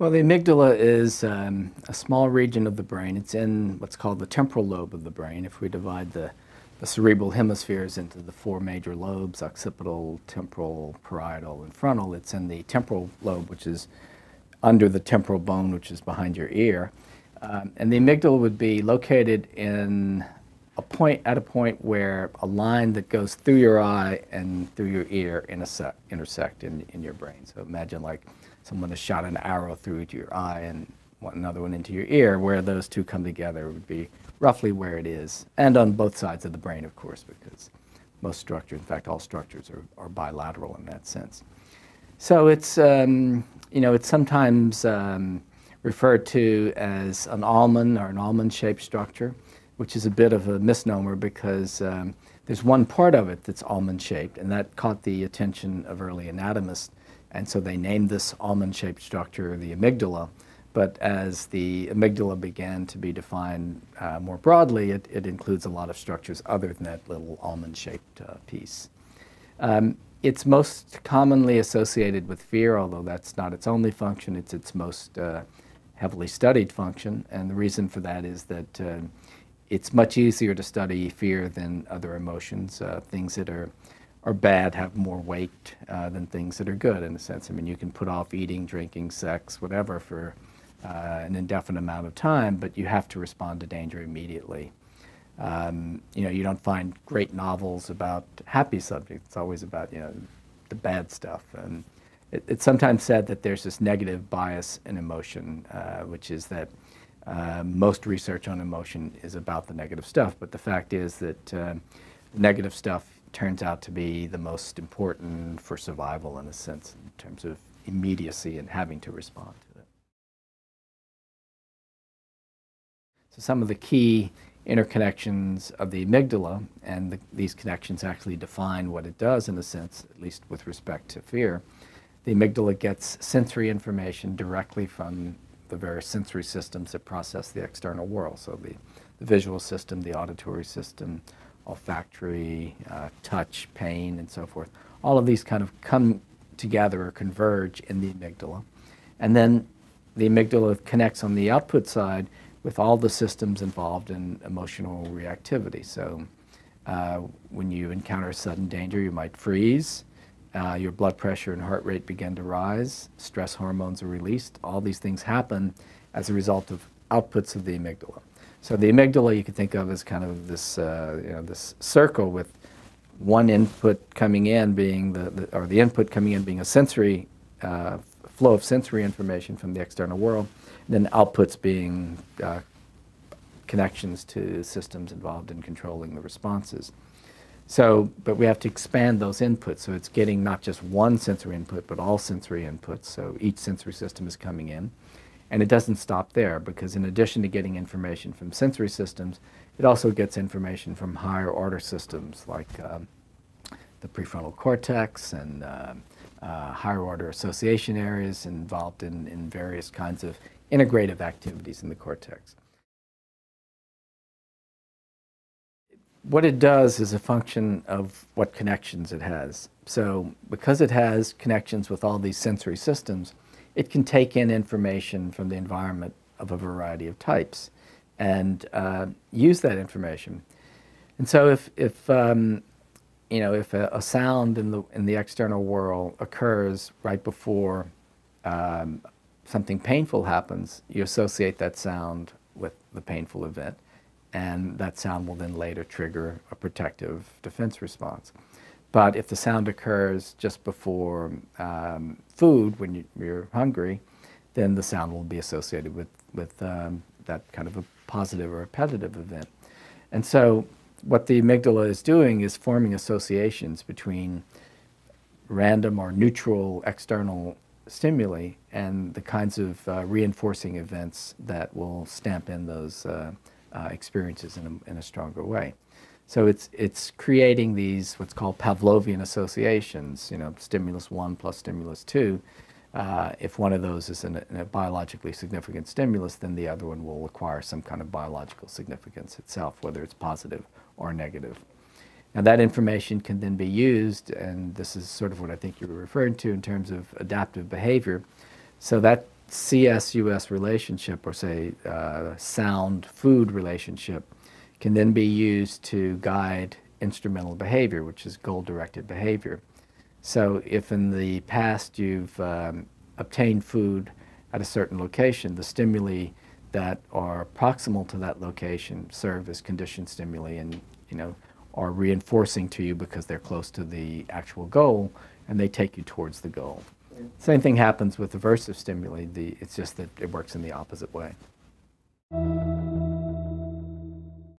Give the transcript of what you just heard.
Well, the amygdala is um, a small region of the brain. It's in what's called the temporal lobe of the brain. If we divide the, the cerebral hemispheres into the four major lobes occipital, temporal, parietal, and frontal it's in the temporal lobe, which is under the temporal bone, which is behind your ear. Um, and the amygdala would be located in a point at a point where a line that goes through your eye and through your ear intersect, intersect in, in your brain. So imagine like someone has shot an arrow through to your eye and another one into your ear, where those two come together would be roughly where it is, and on both sides of the brain, of course, because most structures, in fact, all structures are, are bilateral in that sense. So it's, um, you know, it's sometimes um, referred to as an almond or an almond-shaped structure, which is a bit of a misnomer because um, there's one part of it that's almond-shaped, and that caught the attention of early anatomists and so they named this almond-shaped structure the amygdala. But as the amygdala began to be defined uh, more broadly, it, it, includes a lot of structures other than that little almond-shaped uh, piece. Um, it's most commonly associated with fear, although that's not its only function. It's its most uh, heavily studied function. And the reason for that is that uh, it's much easier to study fear than other emotions, uh, things that are are bad have more weight uh, than things that are good in a sense. I mean, you can put off eating, drinking, sex, whatever for uh, an indefinite amount of time, but you have to respond to danger immediately. Um, you know, you don't find great novels about happy subjects. It's always about, you know, the bad stuff. And it, it's sometimes said that there's this negative bias in emotion, uh, which is that uh, most research on emotion is about the negative stuff. But the fact is that uh, negative stuff turns out to be the most important for survival in a sense in terms of immediacy and having to respond to it. So some of the key interconnections of the amygdala, and the, these connections actually define what it does in a sense, at least with respect to fear. The amygdala gets sensory information directly from the various sensory systems that process the external world. So the, the visual system, the auditory system, olfactory, uh, touch, pain, and so forth. All of these kind of come together or converge in the amygdala. And then the amygdala connects on the output side with all the systems involved in emotional reactivity. So uh, when you encounter sudden danger, you might freeze. Uh, your blood pressure and heart rate begin to rise. Stress hormones are released. All these things happen as a result of outputs of the amygdala. So the amygdala you can think of as kind of this, uh, you know, this circle with one input coming in being the, the or the input coming in being a sensory uh, flow of sensory information from the external world, and then outputs being uh, connections to systems involved in controlling the responses. So, but we have to expand those inputs. So it's getting not just one sensory input, but all sensory inputs. So each sensory system is coming in. And it doesn't stop there because in addition to getting information from sensory systems, it also gets information from higher order systems like um, the prefrontal cortex and uh, uh, higher order association areas involved in, in various kinds of integrative activities in the cortex. What it does is a function of what connections it has. So because it has connections with all these sensory systems, it can take in information from the environment of a variety of types and uh, use that information. And so if, if um, you know, if a, a, sound in the, in the external world occurs right before um, something painful happens, you associate that sound with the painful event. And that sound will then later trigger a protective defense response. But if the sound occurs just before um, food, when you, are hungry, then the sound will be associated with, with um, that kind of a positive or repetitive event. And so what the amygdala is doing is forming associations between random or neutral external stimuli and the kinds of uh, reinforcing events that will stamp in those uh, uh, experiences in a, in a stronger way. So it's, it's creating these what's called Pavlovian associations, you know, stimulus one plus stimulus two. Uh, if one of those is in a, a, biologically significant stimulus, then the other one will acquire some kind of biological significance itself, whether it's positive or negative. Now that information can then be used, and this is sort of what I think you were referring to in terms of adaptive behavior. So that CS-US relationship, or say uh, sound food relationship, can then be used to guide instrumental behavior, which is goal-directed behavior. So if in the past you've um, obtained food at a certain location, the stimuli that are proximal to that location serve as conditioned stimuli and you know are reinforcing to you because they're close to the actual goal and they take you towards the goal. Same thing happens with aversive stimuli. The, it's just that it works in the opposite way.